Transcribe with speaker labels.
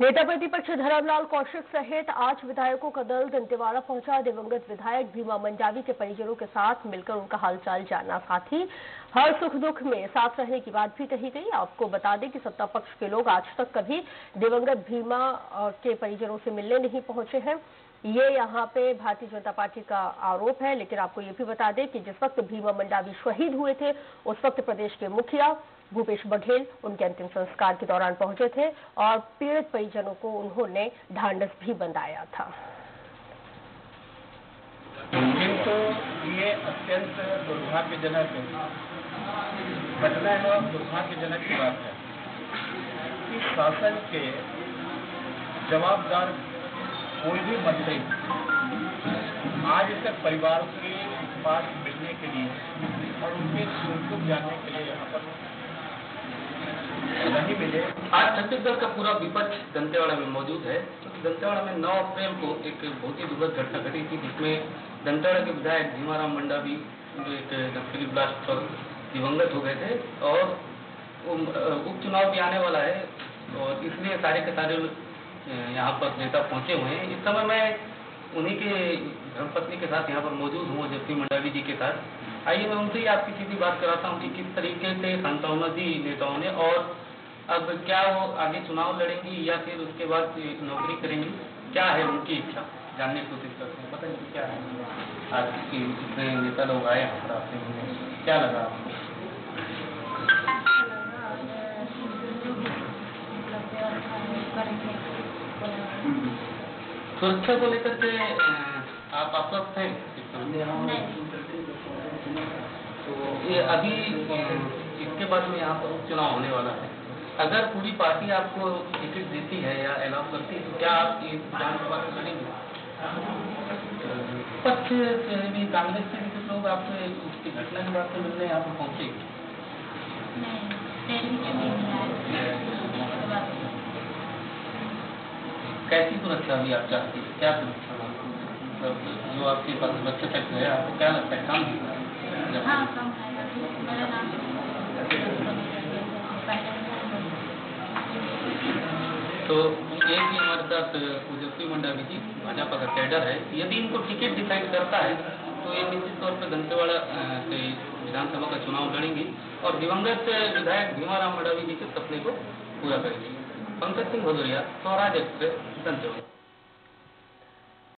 Speaker 1: नेता प्रतिपक्ष धरमलाल कौशिक सहित आठ विधायकों का दल दंतेवाड़ा पहुँचा। दिवंगत विधायक भीमा मंजावी के परिजनों के साथ मिलकर उनका हालचाल जानना साथ। ही हर सुख दुख में साथ रहने की बात भी कही गई। आपको बता दें कि सत्ता पक्ष के लोग आज तक कभी दिवंगत भीमा के परिजनों से मिलने नहीं पहुँचे हैं। ये यहाँ पे भारतीय जनता पार्टी का आरोप है, लेकिन आपको ये भी बता दें कि जिस वक्त भीमा मंडावी शहीद हुए थे, उस वक्त प्रदेश के मुखिया भूपेश बघेल उनके अंतिम संस्कार के दौरान पहुँचे थे और पीड़ित परिजनों को उन्होंने ढांढस भी बंधाया था।
Speaker 2: किंतु ये अत्यंत दुर्भाग्यजनक घटना है और दुर्भाग्यजनक बात है कि शासन के जवाबदार कोई भी मंत्री आज तक परिवार के पास मिलने के लिए और उनके सुख जानने के लिए यहाँ पर नहीं मिले।
Speaker 3: आज छत्तीसगढ़ का पूरा विपक्ष दंतेवाड़ा में मौजूद है। दंतेवाड़ा में 9 अप्रैल को एक बहुत ही दुखद घटना घटी थी, जिसमें दंतेवाड़ा के विधायक भीमाराम मंडा भी जो एक नक्सली ब्लास्ट पर दिवंगत हो गए थे और उपचुनाव भी आने वाला है और इसलिए सारे के सारे यहाँ पर नेता पहुँचे हुए हैं। इस समय मैं उन्हीं के धर्मपत्नी के साथ यहाँ पर मौजूद हूँ, जबकि मंडावी जी के साथ। आइए मैं उनसे ही आपकी सीधी बात कराता हूँ कि किस तरीके से सांत्वना दी नेताओं ने और अब क्या वो आगे चुनाव लड़ेंगी या फिर उसके बाद नौकरी करेंगी? क्या है उनकी इच्छा? जानने की कोशिश करते हैं। पता नहीं क्या है? आज नेता लोग आए आपसे क्या लगा आपको? सुरक्षा को लेकर के आप आश्वस्त हैं? तो ये अभी इसके बाद में यहाँ पर चुनाव होने वाला है। अगर पूरी पार्टी आपको टिकट देती है या अलाउ करती है तो क्या आप ये जान के बात करेंगे? पक्ष से भी कांग्रेस के भी कुछ लोग आपसे उसकी घटना के बाद से मिलने यहाँ पर पहुँचे। कैसी सुरक्षा अभी आप चाहती है? क्या सुरक्षा मतलब जो आपके पास बच्चे तक है आपको क्या लगता है? कम
Speaker 4: हाँ?
Speaker 3: तो एक ही हमारे साथ ओजस्वी मंडावी जी भाजपा का कैडर है। यदि इनको टिकट डिसाइड करता है तो ये निश्चित तौर पर दंतेवाड़ा से विधानसभा का चुनाव लड़ेंगे और दिवंगत विधायक भीमाराम मंडावी जी के सपने को पूरा करेंगी। 선택한 거들이야 서라데스 기산점